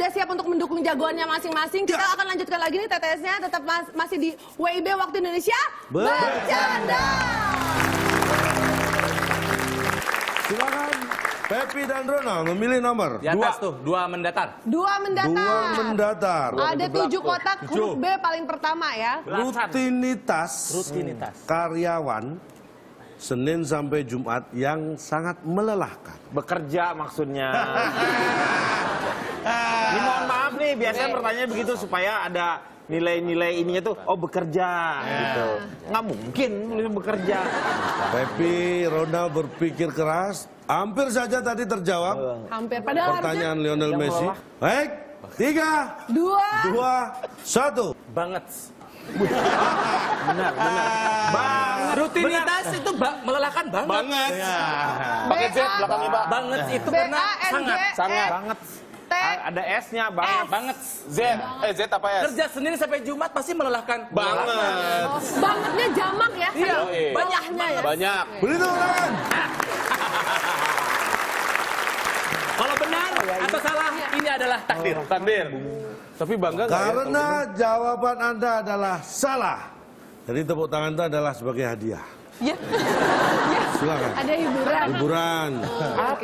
sudah siap untuk mendukung jagoannya masing-masing. Kita Ya. akan lanjutkan lagi nih TTS-nya tetap mas- masih di WIB Waktu Indonesia Ber- Bercanda. Silakan. Pepi dan Ronald memilih nomor. Di atas tuh, dua mendatar. Dua mendatar. Dua mendatar. Ada tujuh kotak huruf B paling pertama ya. Rutinitas Rutinitas. karyawan Senin sampai Jumat yang sangat melelahkan. Bekerja maksudnya. Ini mohon maaf nih, biasanya pertanyaan begitu supaya ada nilai-nilai ininya tuh, oh bekerja gitu. Nggak mungkin bekerja. Pepi, Ronald berpikir keras. Hampir saja tadi terjawab Hampir. Padahal pertanyaan Lionel Yang Messi. Baik, tiga, dua. dua, satu. Banget. Benar, benar. Bang, Rutinitas itu ba- melelahkan banget. Banget. Pakai Z belakangnya, Pak. Banget itu karena G sangat. sangat E banget. Ada S-nya banget. Banget. Z. Eh, Z apa S? Kerja Senin sampai Jumat pasti melelahkan. Banget. Oh, bangetnya jamak ya. Iya, Saking banyaknya ya. Banyak. Tepuk tangan. Kalau benar atau salah, ini adalah takdir. Takdir. Tapi bangga ya? Karena jawaban Anda adalah salah. Jadi tepuk tangan itu adalah sebagai hadiah. Ya. Silakan. Ada hiburan. Hiburan.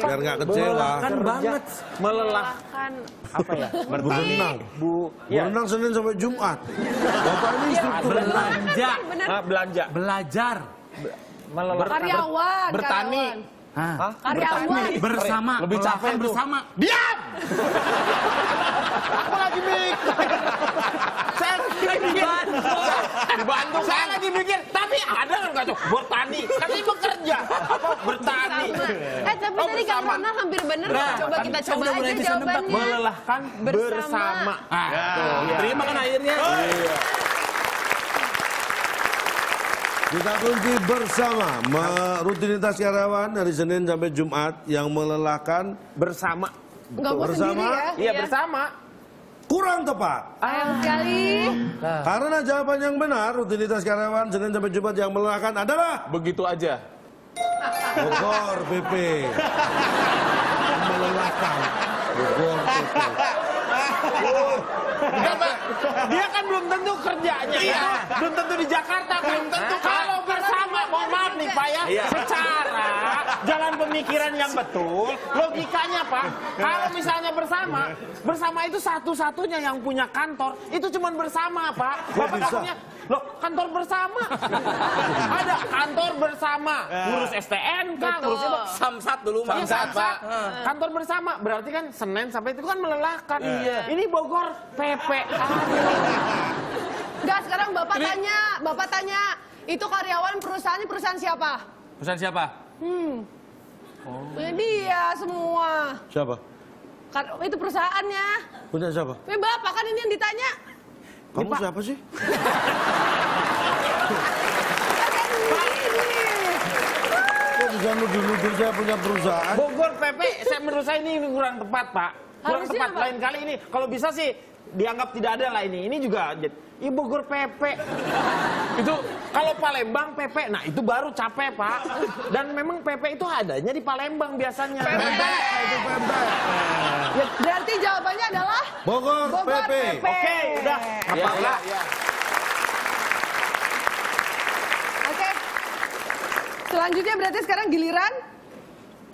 Biar nggak kecewa. Melelahkan banget. Melelah. Kan Apa ya? Berenang. Bu, ya. Berenang Senin sampai Jumat. Bapak ini instruktur renang. Belanja. Ah, belanja. Belajar. Melelahkan. Karyawan. Bertani. karyawan. Hah? Karyawan. Bersama. Lebih capek melelahkan bersama. Diam! Aku lagi mikir. Saya lagi Dibantu. Dibantu Saya kan? lagi mikir, tapi ada kan nggak tuh bertani? Katanya bekerja, apa bertani? Eh tapi Oh, tadi Kang. Ronald hampir bener. Nah, Coba kan kita coba aja jawabannya. Melelahkan Bersama. bersama. Ah, tuh. Terima kan akhirnya. Kita kunci bersama rutinitas karyawan dari Senin sampai Jumat yang melelahkan Bersama. Enggak Bersama? sendiri ya. Iya bersama. Kurang tepat. Sayang sekali. Karena jawaban yang benar rutinitas karyawan Senin sampai Jumat yang melelahkan adalah Begitu aja. Bogor PP. melelahkan. Bogor Dia kan belum tentu kerjanya ya. Belum tentu di Jakarta. Belum tentu. Kalau bersama, mohon maaf nih Pak ya. Secara jalan pemikiran yang betul, logikanya Pak. Kalau misalnya bersama, bersama itu satu-satunya yang punya kantor, itu cuma bersama Pak. Bapak bisa? tahunya, loh kantor bersama. Ada kantor bersama. Ngurus STNK, ngurus itu. Samsat dulu, Mas. Samsat, Pak. Kantor bersama berarti kan Senin sampai itu kan melelahkan. Iya. Ini Bogor PP. Enggak sekarang Bapak tanya, Bapak tanya, itu karyawan perusahaan ini perusahaan siapa? Pesan siapa? Hmm. Punya dia semua. Siapa? Kan- itu perusahaannya. Punya siapa? Tapi Bapak kan ini yang ditanya. Kamu siapa sih? Ini. Kok bisa nuduh-nuduh saya punya perusahaan? Bogor PP, saya menurut saya ini kurang tepat, Pak. Kurang Harusnya tepat. apa? Lain kali ini, kalau bisa sih dianggap tidak ada lah ini. Ini juga, ini Bogor PP. itu kalau Palembang PP, nah itu baru capek, Pak. Dan memang PP itu adanya di Palembang biasanya. Itu PP. Berarti jawabannya adalah Bogor, Bogor PP. PP. Oke, udah. Ya, Apa ya, ya. Oke. Selanjutnya berarti sekarang giliran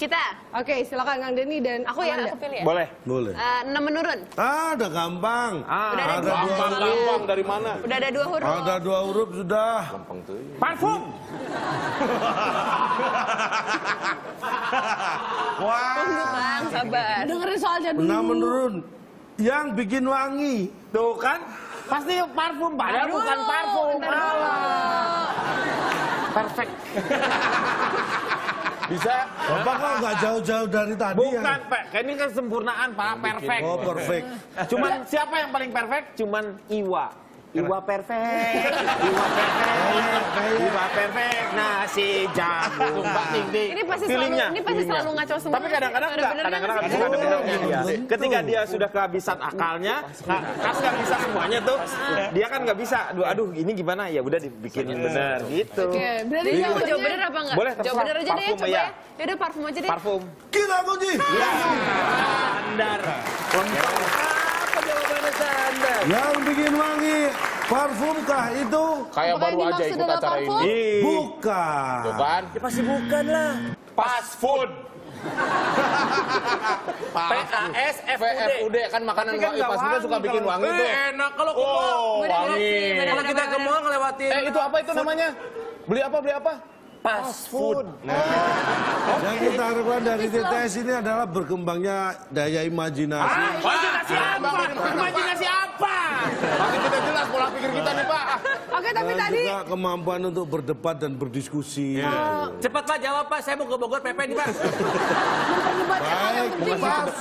Kita. Oke, silakan Kang Denny dan Aku ya, Amanda. aku pilih ya. Boleh. Boleh. Eh, enam menurun. Ah, udah gampang. Ah, Udah ada ada dua. dua huruf. Gampang dari mana? Udah ada dua huruf. Ada dua huruf sudah. Gampang tuh. Parfum. Tunggu bang, sabar. Dengerin soalnya dulu. Enam menurun. Yang bikin wangi. Tuh kan. Pasti parfum, padahal bukan parfum. Alah. Perfect. Bisa? Bapak kok nggak jauh-jauh dari tadi Bukan, ya? Pak. Ini kan kesempurnaan, Pak. Perfect. Oh, perfect. Cuman siapa yang paling perfect? Cuman Iwa. Iwa perfect. Iwa perfect. Iwa perfect. Nasi jamu. Sumpah. Ini pasti Feelingnya, selalu, ini pasti selalu ngaco semua. Tapi kadang-kadang Ada enggak, kadang-kadang sih? ada benernya dia. Ketika dia sudah kehabisan akalnya, nah, pas nggak bisa semuanya tuh, dia kan nggak bisa. Aduh, aduh, ini gimana ya? Udah dibikinin bener gitu. Oke, berarti jawabannya jawab bener apa enggak? Boleh, Jawab bener aja deh, coba ya. ya. Yaudah parfum aja deh. Parfum. Kita kunci. Ya, standar. Lempeng. Yang bikin wangi parfumkah itu? Kayak baru aja ikut acara parfum? ini. Bukan. Tuh kan? Ya pasti bukan lah. Fast food. PASFUD. VFUD kan makanan wangi. Fast food kan suka bikin wangi tuh. Eh, enak kalau ke mall. Oh, wangi. Kalau kita ke mall ngelewatin Eh, itu apa itu namanya? Beli apa? Beli apa? fast food. Yang kita harapkan dari TTS ini adalah berkembangnya daya imajinasi. Imajinasi apa? Imajinasi apa? Makin tidak jelas pola pikir kita nih, Pak. Oke, tapi Dan tadi juga kemampuan untuk berdebat dan berdiskusi. Cepat Pak jawab Pak, saya mau ke Bogor PP nih Pak. Baik, penting. Mas.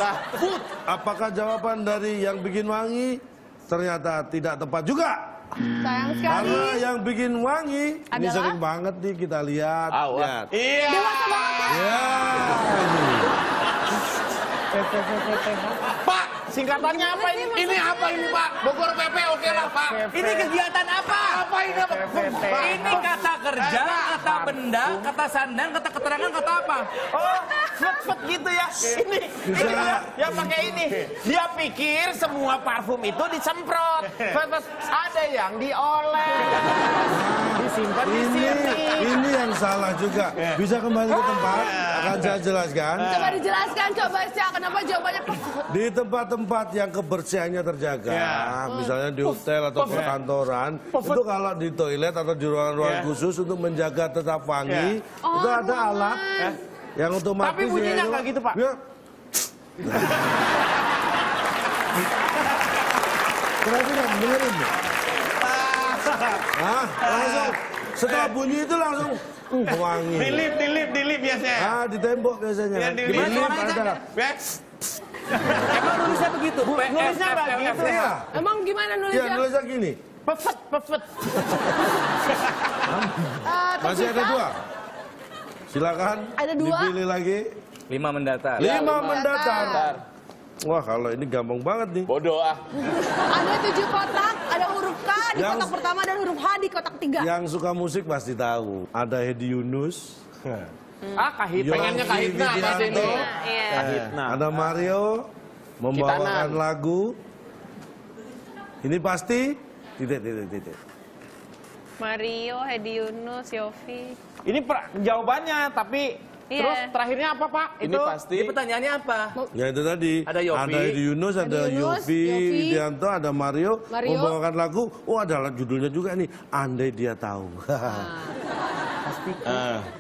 Apakah jawaban dari yang bikin wangi ternyata tidak tepat juga? Sayang sekali. Karena yang bikin wangi ini Adalah? sering banget nih kita lihat. Lihat. Iya. Dewasa banget ya. Ya, singkatannya apa ini? Ini apa ini, Pak? Bogor PP oke lah, Pak. Ini kegiatan apa? Apa ini? Ini kata kerja, kata benda, kata sandang, kata keterangan, kata apa? Oh, fet-fet gitu ya. Ini, ini ya, ya pakai ini. Dia pikir semua parfum itu disemprot. Ada yang dioles. Disimpan di ini sini. ini yang salah juga. Bisa kembali ke tempat? Akan saya jelaskan. Coba dijelaskan, coba Cia, kenapa jawabannya Di tempat-tempat yang kebersihannya terjaga, misalnya di hotel atau perkantoran, itu kalau di toilet atau di ruangan-ruangan khusus untuk menjaga tetap wangi, itu ada alat yang otomatis. Tapi bunyinya yaitu- nggak gitu, Pak. Ya. Kenapa tidak dengerin? Hah? Langsung setelah bunyi itu langsung uh, wangi. Dilip, dilip, dilip biasanya. Ah, di tembok biasanya. Ya, di Di lift. lift Suaranya ada. Ya. Emang nulisnya begitu? Nulisnya nggak gitu. Iya. Emang gimana Iya, nulisnya? nulisnya gini. Pefet, pefet. Eh, Masih ada dua. Silakan. Ada dua. Dipilih lagi. Lima mendatar. Lima mendatar. Wah, kalau ini gampang banget nih. Bodoh ah. Ada tujuh kotak, ada huruf K di Yang- kotak pertama dan huruf H di kotak tiga. Yang suka musik pasti tahu. Ada Hedi Yunus. Ah, kahit. Yofi Pengennya kahitna apa sih ini? Iya. Ada Mario membawakan Kitanan. lagu. Ini pasti titik titik titik. Mario, Hedi Yunus, Yofi. Ini per- jawabannya, tapi Iya. terus terakhirnya apa, Pak? Ini pasti Jadi pertanyaannya apa? Ya itu tadi. Ada Yofi. Ada Yunus, ada Hedi Yunus, Yofi, Yofi. Widianto, ada Mario, Mario. membawakan lagu. Oh, ada judulnya juga nih. Andai dia tahu.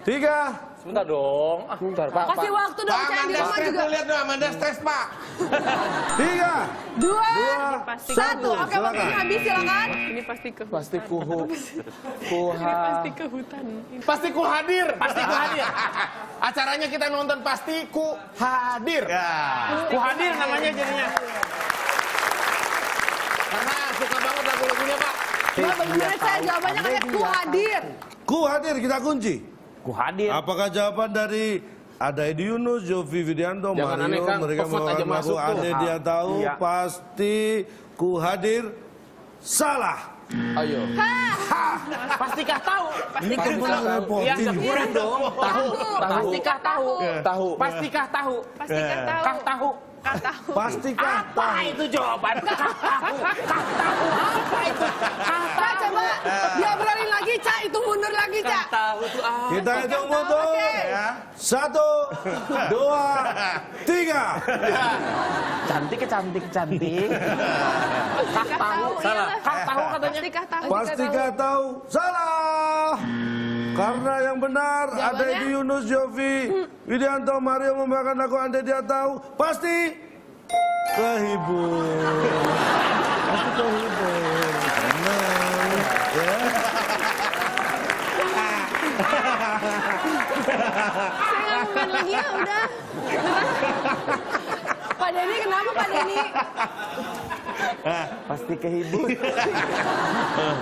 Tiga. Sebentar dong. Ah, bentar, Pak. Kasih waktu dong, saya di rumah juga. lihat dong, Amanda stres, Pak. Tiga. Dua, Dua. Pasti satu. Oke, waktunya habis, silakan. Ini pasti ke Pasti kuhu. Ini Kuha. pasti ke hutan. Pasti ku hadir. Pasti ku hadir. Acaranya kita nonton pasti ku hadir. Ku hadir namanya jadinya. Karena suka banget lagu-lagunya, Pak. Coba bagaimana saya jawabannya katanya ku hadir. Ku hadir kita kunci. Ku hadir. Apakah jawaban dari ada Edi Yunus, Yofi Widianto, Jangan Mario, aneh, Kang. mereka masuk tuh. Andai dia tahu Iya. pasti ku hadir salah. Ayo. Pastikah tahu? Ini kan ngerepotin. Iya, kurang dong. Tahu. Tahu. Pastikah tahu? Tahu. Pastikah tahu? Pastikan tahu. Kah tahu? Kah tahu. Pastikah Apa itu jawaban? Kah tahu? Kah tahu? Apa itu? Kah Cak, coba dia berani lagi, Cak. Itu Kita hitung mundur. Oke. Satu, dua, tiga. Cantik ke cantik cantik. Kah tahu? Salah. Kah tahu katanya? Pastikah tahu. Pastikah tahu salah. Karena yang benar ada? Edi Yunus, Yofi, Widianto, Mario membawakan lagu Andai Dia Tahu. Pasti kehibur. Pasti kehibur. Senang. Ya. Saya nggak mau main lagi ya, udah. Pak Denny, kenapa Pak Denny? Pasti kehibur.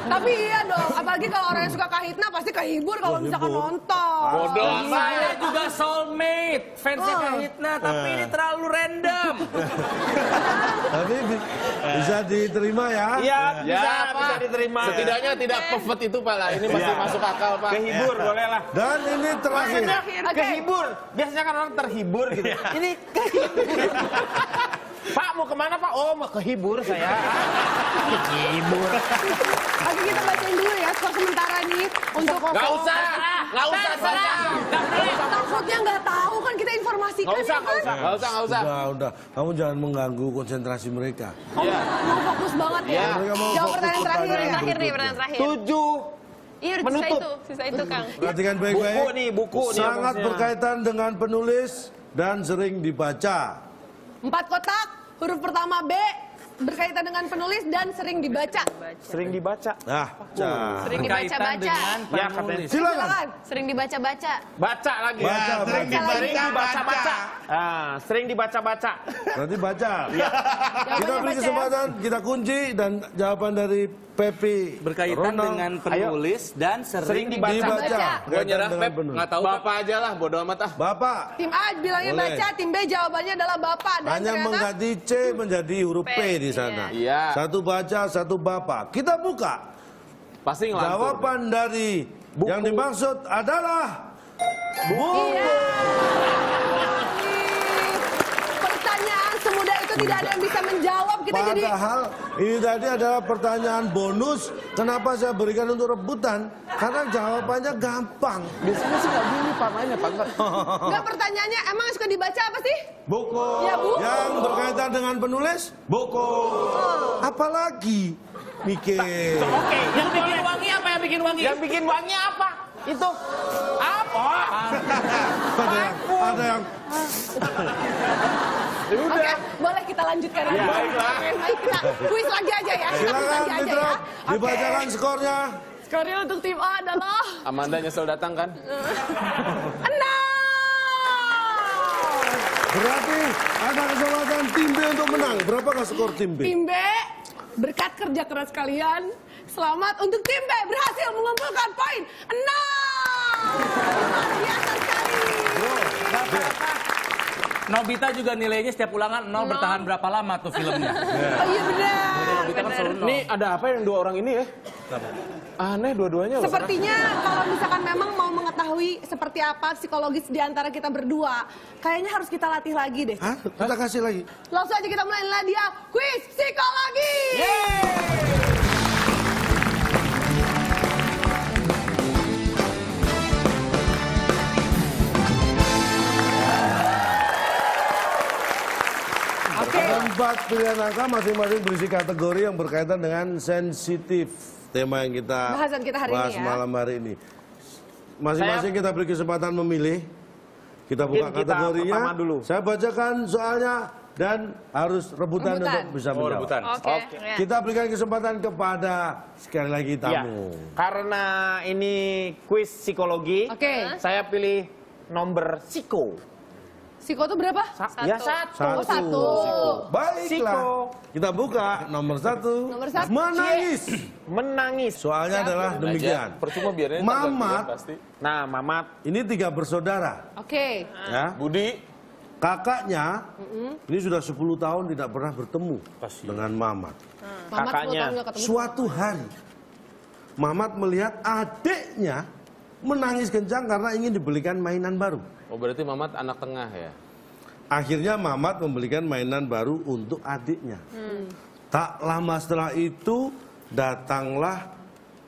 Tapi iya dong, apalagi kalau orang yang suka kahitna pasti kehibur kalau misalkan nonton. Bodoh. Saya juga soulmate, fansnya Oh. Kahitna, tapi ini terlalu random. Tapi bi- bisa diterima ya. Iya, Ya, bisa, Pak. bisa diterima. Setidaknya tidak pefet itu, Pak lah. Ini masih Iya. masuk akal, Pak. Kehibur boleh lah. Dan ini terakhir. Oke. kehibur. Biasanya kan orang terhibur gitu. Ini kehibur. Pak mau ke mana Pak? Oh mau kehibur saya. Kehibur. Oke kita bacain dulu ya skor sementara nih untuk Koko. Nggak usah, nggak usah. Takutnya nggak tahu kan kita informasikan Nggak usah, ya nggak kan. usah, nggak usah, nggak usah. Udah, udah. Kamu jangan mengganggu konsentrasi mereka. Oh, mau fokus banget ya. Iya. Mereka mau Jawab pertanyaan terakhir pertanyaan ya. Terakhir nih, pertanyaan terakhir. Tujuh. Iya, sisa itu. Sisa itu, Kang. Perhatikan baik-baik. Buku nih, buku nih Sangat berkaitan dengan penulis dan sering dibaca. Empat kotak, huruf pertama B berkaitan dengan penulis dan sering dibaca. Sering dibaca. Nah, baca. Sering Berkaitan dibaca-baca. dengan Ya, penulis. Silakan. Sering dibaca-baca. Baca lagi. Baca, Ya, sering baca. dibaca, sering dibaca-baca. Ah, sering dibaca-baca. Berarti baca. Jawabannya Kita beri ya. kesempatan, kita kunci dan jawaban dari Pepi. Berkaitan Ronald. dengan penulis dan Sering sering dibaca. dibaca. Berkaitan nyerah, Pep. Nggak tahu. Bapak aja lah, bodo amat ah. Bapak Tim A bilangnya Boleh. baca, tim B jawabannya adalah bapak dan hanya ternyata mengganti C menjadi huruf P, P, di sana. iya. Satu baca, satu bapak. Kita buka. Pasti ngelantur. Jawaban dari yang dimaksud adalah buku. Iya. Pertanyaan semudah itu tidak ada yang bisa menjawab. Kita jadi Padahal ini tadi adalah pertanyaan bonus. Kenapa saya berikan untuk rebutan? Karena jawabannya gampang. Biasanya sih nggak gini Pak mainnya Pak. Nggak. Enggak pertanyaannya emang suka dibaca apa sih? Buku. Ya, buku. Yang berkaitan dengan penulis? Buku. Apalagi? Mikir. Oke, Yang bikin wangi apa yang bikin wangi? yang bikin wangi apa? Itu apa? Ada yang, ada yang Oke, boleh kita lanjutkan lagi. baiklah. Oke, baik kita kuis lagi aja ya. Silakan aja Mitra, ya. dibacakan skornya. Skornya untuk tim A adalah Amanda nyesel datang kan? enam. Berarti ada kesempatan tim B untuk menang. Berapakah skor tim B? Tim B berkat kerja keras kalian, selamat untuk tim B berhasil mengumpulkan poin enam. Luar biasa sekali. Nobita juga nilainya setiap ulangan nol bertahan berapa lama tuh filmnya? Oh iya benar. Kan. Ini ada apa yang dua orang ini ya? Aneh dua-duanya loh. Sepertinya kalau misalkan memang mau mengetahui seperti apa psikologis di antara kita berdua, kayaknya harus kita latih lagi deh. Hah? Kita kasih lagi. Langsung aja kita mulai lah dia kuis psikologi. Oke. Empat pilihan angka masing-masing berisi kategori yang berkaitan dengan sensitif. Tema yang kita Bahasan kita hari bahas ini ya. malam hari ini. Masing-masing kita beri kesempatan memilih. Kita buka Mungkin kita kategorinya. dulu. Saya bacakan soalnya dan harus rebutan, Rebutan. untuk bisa Oh, menjawab. rebutan. Oke. ya. Kita berikan kesempatan kepada sekali lagi Iya. tamu. Karena ini kuis psikologi, Oke. saya pilih nomor psiko. Siko itu berapa? Satu. Ya satu. Oh, satu. Baiklah. Psiko. Kita buka nomor satu. Nomor satu. Menangis. Menangis. Soalnya adalah demikian. Percuma biarin. Mamat. pasti. Nah, Mamat. Ini tiga bersaudara. Oke. Ya. Budi. Kakaknya ini sudah 10 tahun tidak pernah bertemu dengan Mamat. Mamat Kakaknya. 10 tahun nggak ketemu. Suatu hari Mamat melihat adiknya menangis kencang karena ingin dibelikan mainan baru. Oh berarti Mamat anak tengah ya? Akhirnya Mamat membelikan mainan baru untuk adiknya. Tak lama setelah itu datanglah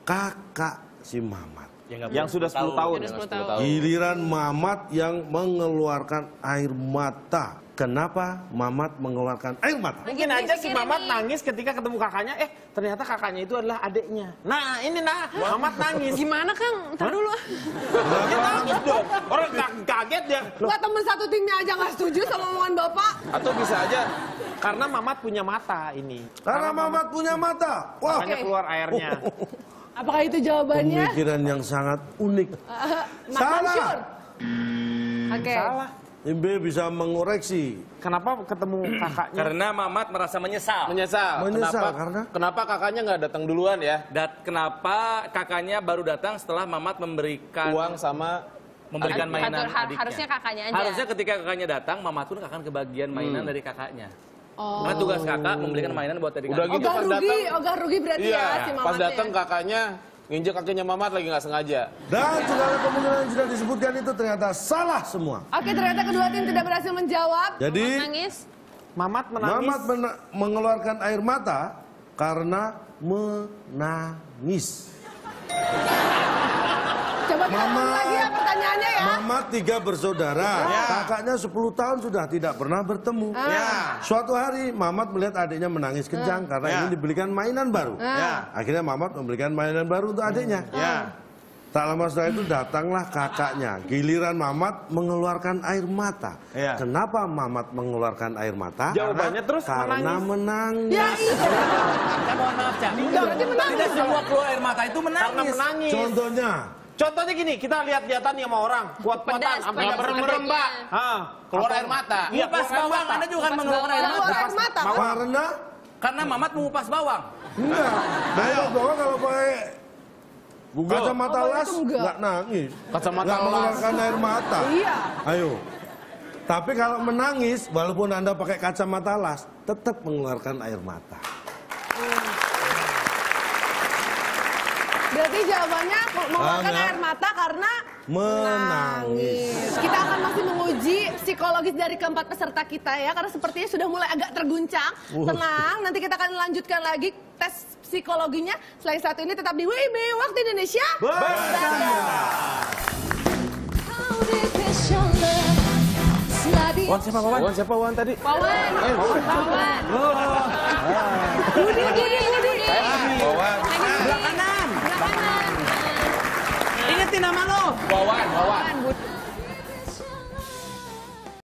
kakak si Mamat. Yang sudah 10 tahun. Udah 10 tahun. Giliran Mamat yang mengeluarkan air mata. Kenapa Mamat mengeluarkan air mata? Mungkin aja si Mamat nangis ketika ketemu kakaknya, eh ternyata kakaknya itu adalah adiknya. Nah ini nah, Mamat nangis. Gimana, Kang? Ntar dulu. Dia nangis dong. Orang ka- kaget dia. Loh, Wah temen satu timnya aja nggak setuju sama omongan bapak. Atau bisa aja karena Mamat punya mata ini. Karena Mamat punya mata. Wah, Makanya Oke. keluar airnya. Apakah itu jawabannya? pemikiran yang sangat unik. Mas Salah. Mansur. Oke. Salah. Imbe bisa mengoreksi. Kenapa ketemu kakaknya? Karena Mamat merasa menyesal. menyesal. Menyesal, kenapa, karena? kenapa kakaknya nggak datang duluan ya? Dan kenapa kakaknya baru datang setelah Mamat memberikan Uang sama memberikan Adik- mainan har- adiknya. harusnya kakaknya aja. Harusnya ketika kakaknya datang, Mamat pun akan kebagian mainan dari kakaknya. Oh. Karena tugas kakak membelikan mainan buat adik Udah gitu Ogah pas rugi, datang. ogah rugi berarti Iya, ya si pas mamatnya. datang kakaknya nginjek kakinya Mamat lagi nggak sengaja. Dan segala kemungkinan yang sudah disebutkan itu ternyata salah semua. Oke ternyata kedua tim tidak berhasil menjawab. Jadi Nangis. Mamat menangis. Mamat mena- mengeluarkan air mata karena menangis. Mama. lagi ya pertanyaannya ya. Mamat tiga bersaudara, Ya. kakaknya 10 tahun sudah tidak pernah bertemu. Ya. Suatu hari Mamat melihat adiknya menangis kencang karena Ya. ingin dibelikan mainan baru. Ya. Akhirnya Mamat memberikan mainan baru untuk adiknya. Ya. Tak lama setelah itu datanglah kakaknya. Giliran Mamat mengeluarkan air mata. Ya. Kenapa Mamat mengeluarkan air mata? Jawabannya terus karena menangis. Ya iya. Ya mohon maaf, Cak. Menangis Tidak semua keluar air mata itu Karena menangis. menangis. Contohnya, Contohnya gini, kita lihat-lihatan sama orang, kuat-kuatan, sampai pedas nggak merem-merem, adanya. Mbak. Ah, Keluar air mata. Iya, air bawang. Anda juga akan mengeluarkan air Keluar mata. air mata. kan? karena Karena Mamat mengupas bawang. enggak. Mamat bahwa kalau pakai kacamata Oh, las enggak. enggak nangis. Kacamata Nggak las. mengeluarkan air mata. Iya. Ayo. Tapi kalau menangis, walaupun Anda pakai kacamata las, tetap mengeluarkan air mata. Berarti jawabannya mengeluarkan air mata karena Menangis. Kita akan masih menguji psikologis dari keempat peserta kita ya karena sepertinya sudah mulai agak terguncang. Tenang, nanti kita akan lanjutkan lagi tes psikologinya. Selain satu ini tetap di WIB Waktu Indonesia. Wan siapa Wawan? Wan siapa Wan tadi? Wawan. Wawan. Budi, Budi, Budi. Ingetin nama lo. Wawan, Wawan. Wawan.